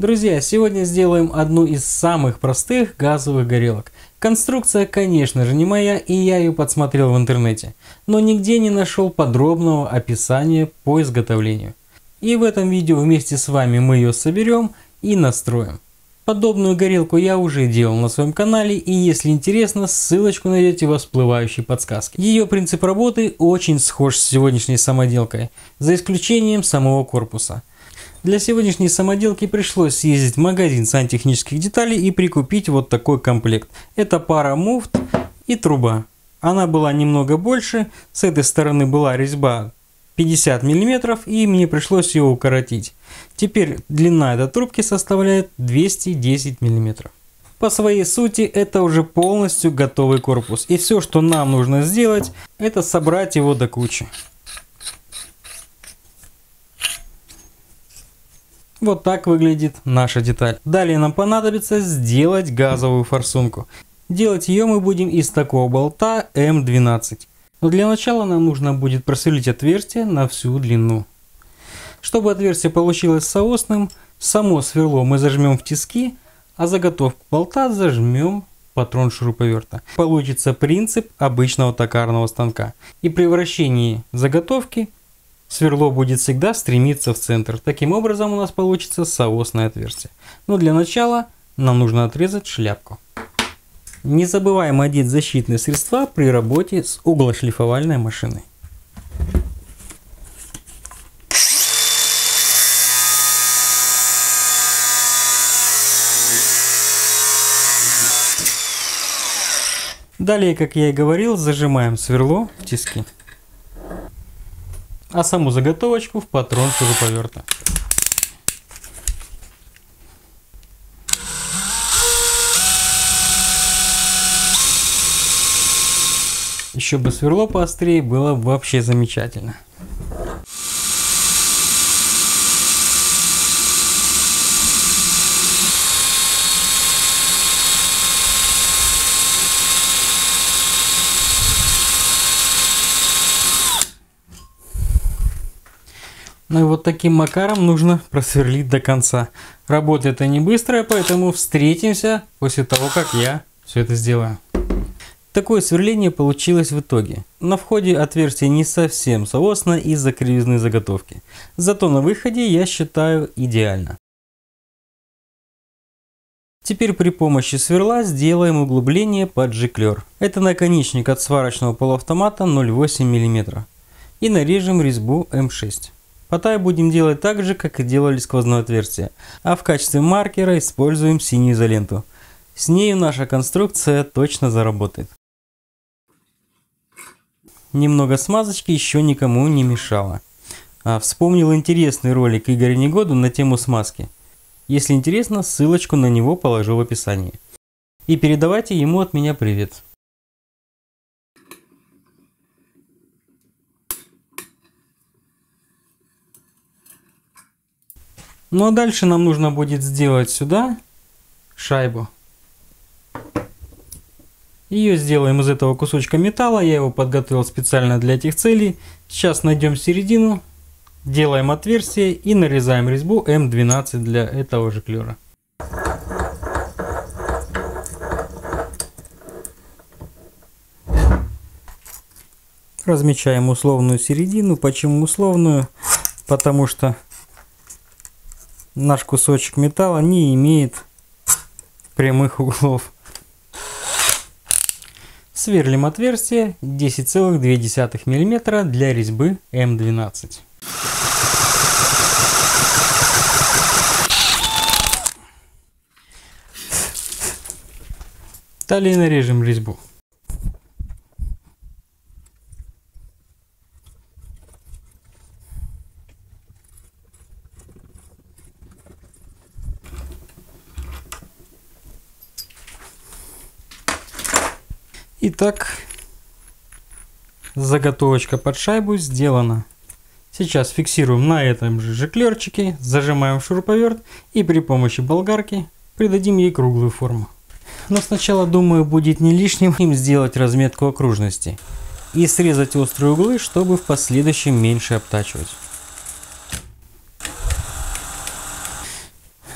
Друзья, сегодня сделаем одну из самых простых газовых горелок. Конструкция, конечно же, не моя, и я ее подсмотрел в интернете, но нигде не нашел подробного описания по изготовлению. И в этом видео вместе с вами мы ее соберем и настроим. Подобную горелку я уже делал на своем канале, и если интересно, ссылочку найдете в всплывающей подсказке. Ее принцип работы очень схож с сегодняшней самоделкой, за исключением самого корпуса. Для сегодняшней самоделки пришлось съездить в магазин сантехнических деталей и прикупить вот такой комплект. Это пара муфт и труба. Она была немного больше, с этой стороны была резьба 50 мм и мне пришлось ее укоротить. Теперь длина этой трубки составляет 210 мм. По своей сути это уже полностью готовый корпус и все что нам нужно сделать это собрать его до кучи. Вот так выглядит наша деталь. Далее нам понадобится сделать газовую форсунку. Делать ее мы будем из такого болта М12. Но для начала нам нужно будет просверлить отверстие на всю длину. Чтобы отверстие получилось соосным, само сверло мы зажмем в тиски, а заготовку болта зажмем патрон шуруповерта. Получится принцип обычного токарного станка. И при вращении заготовки Сверло будет всегда стремиться в центр. Таким образом у нас получится соосное отверстие. Но для начала нам нужно отрезать шляпку. Не забываем одеть защитные средства при работе с углошлифовальной машиной. Далее, как я и говорил, зажимаем сверло в тиски а саму заготовочку в патрон шуруповерта. Еще бы сверло поострее было вообще замечательно. Ну и вот таким макаром нужно просверлить до конца. Работа это не быстрая, поэтому встретимся после того, как я все это сделаю. Такое сверление получилось в итоге. На входе отверстие не совсем соосно из-за кривизны заготовки. Зато на выходе я считаю идеально. Теперь при помощи сверла сделаем углубление под жиклер. Это наконечник от сварочного полуавтомата 0,8 мм. И нарежем резьбу М6. Потай будем делать так же, как и делали сквозное отверстие, а в качестве маркера используем синюю изоленту. С ней наша конструкция точно заработает. Немного смазочки еще никому не мешало. А, вспомнил интересный ролик Игоря Негоду на тему смазки. Если интересно, ссылочку на него положу в описании. И передавайте ему от меня привет. Ну а дальше нам нужно будет сделать сюда шайбу. Ее сделаем из этого кусочка металла. Я его подготовил специально для этих целей. Сейчас найдем середину, делаем отверстие и нарезаем резьбу М12 для этого же клера. Размечаем условную середину. Почему условную? Потому что наш кусочек металла не имеет прямых углов. Сверлим отверстие 10,2 мм для резьбы М12. Далее нарежем резьбу. Итак, заготовочка под шайбу сделана. Сейчас фиксируем на этом же жиклерчике, зажимаем шуруповерт и при помощи болгарки придадим ей круглую форму. Но сначала, думаю, будет не лишним им сделать разметку окружности и срезать острые углы, чтобы в последующем меньше обтачивать.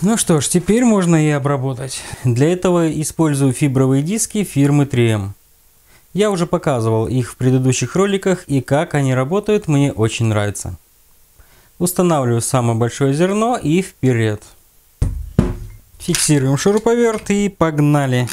Ну что ж, теперь можно и обработать. Для этого использую фибровые диски фирмы 3M. Я уже показывал их в предыдущих роликах и как они работают мне очень нравится. Устанавливаю самое большое зерно и вперед. Фиксируем шуруповерт и погнали.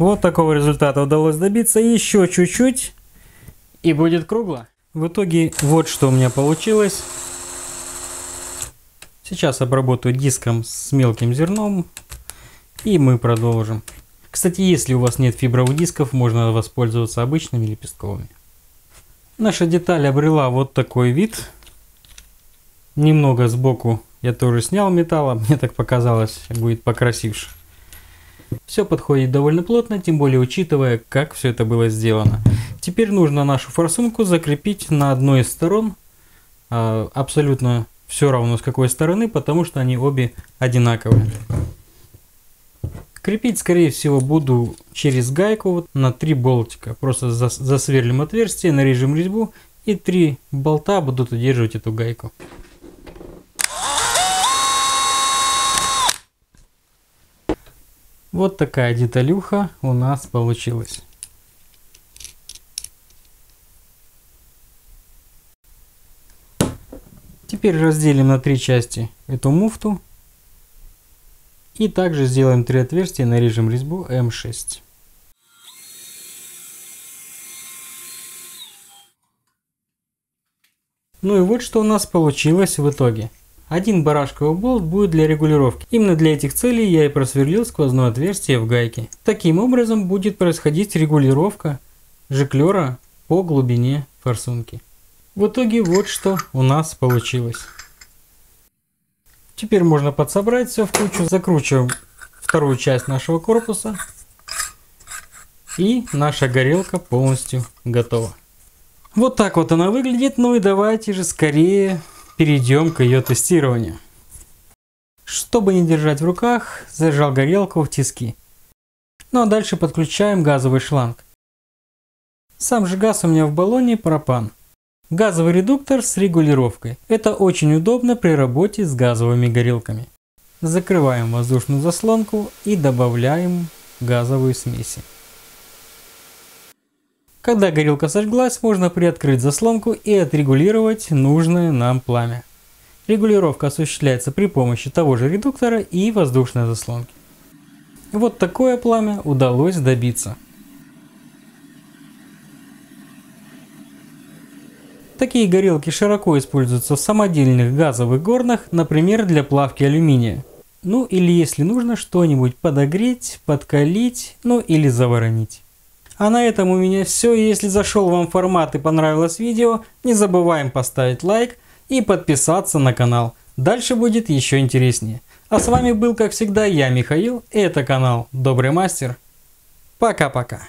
Вот такого результата удалось добиться. Еще чуть-чуть и будет кругло. В итоге вот что у меня получилось. Сейчас обработаю диском с мелким зерном и мы продолжим. Кстати, если у вас нет фибровых дисков, можно воспользоваться обычными лепестковыми. Наша деталь обрела вот такой вид. Немного сбоку я тоже снял металла, мне так показалось, будет покрасивше. Все подходит довольно плотно, тем более учитывая, как все это было сделано. Теперь нужно нашу форсунку закрепить на одной из сторон, а, абсолютно все равно с какой стороны, потому что они обе одинаковые. Крепить, скорее всего, буду через гайку вот на три болтика. Просто засверлим отверстие, нарежем резьбу и три болта будут удерживать эту гайку. Вот такая деталюха у нас получилась. Теперь разделим на три части эту муфту. И также сделаем три отверстия, нарежем резьбу М6. Ну и вот что у нас получилось в итоге. Один барашковый болт будет для регулировки. Именно для этих целей я и просверлил сквозное отверстие в гайке. Таким образом будет происходить регулировка жиклера по глубине форсунки. В итоге вот что у нас получилось. Теперь можно подсобрать все в кучу. Закручиваем вторую часть нашего корпуса. И наша горелка полностью готова. Вот так вот она выглядит. Ну и давайте же скорее перейдем к ее тестированию. Чтобы не держать в руках, зажал горелку в тиски. Ну а дальше подключаем газовый шланг. Сам же газ у меня в баллоне пропан. Газовый редуктор с регулировкой. Это очень удобно при работе с газовыми горелками. Закрываем воздушную заслонку и добавляем газовую смесь. Когда горелка сожглась, можно приоткрыть заслонку и отрегулировать нужное нам пламя. Регулировка осуществляется при помощи того же редуктора и воздушной заслонки. Вот такое пламя удалось добиться. Такие горелки широко используются в самодельных газовых горнах, например, для плавки алюминия. Ну или если нужно что-нибудь подогреть, подкалить, ну или заворонить. А на этом у меня все. Если зашел вам формат и понравилось видео, не забываем поставить лайк и подписаться на канал. Дальше будет еще интереснее. А с вами был, как всегда, я, Михаил, и это канал Добрый Мастер. Пока-пока.